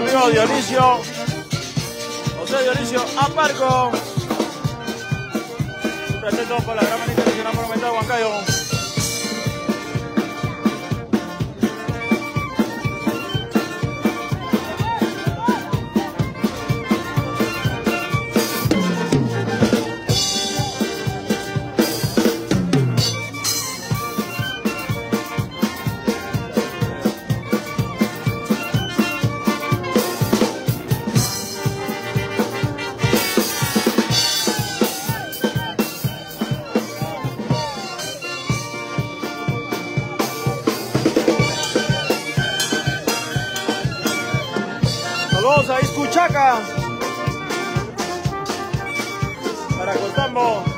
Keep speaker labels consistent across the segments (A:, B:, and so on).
A: nuestro amigo Dionisio, José Dionisio Aparco. Un respeto para la gran manita nacional monumental de Huancayo. Para Cotambo.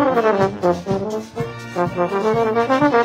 A: A ver, a ver. Y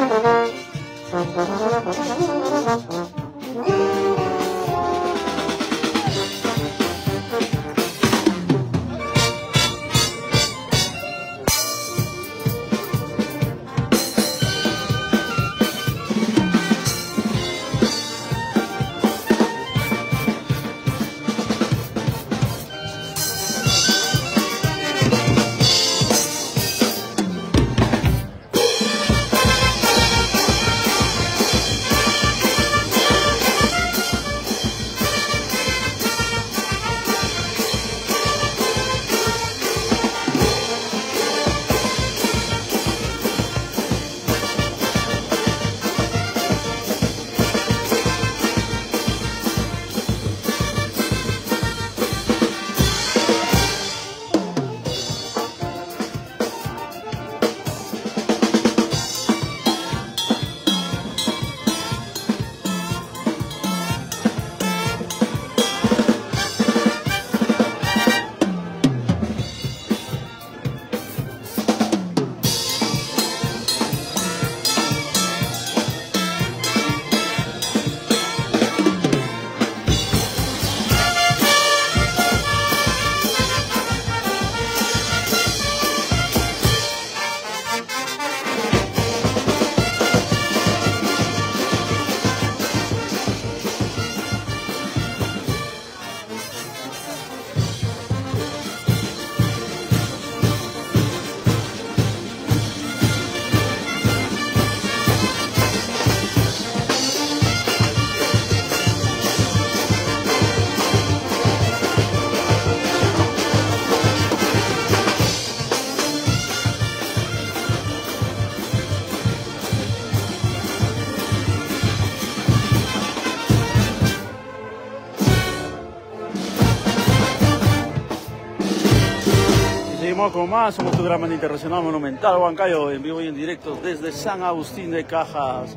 A: seguimos con más, somos tu drama internacional monumental Huancayo, en vivo y en directo desde San Agustín de Cajas.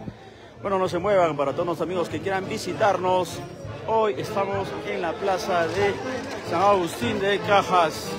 A: Bueno, no se muevan para todos los amigos que quieran visitarnos. Hoy estamos en la plaza de San Agustín de Cajas.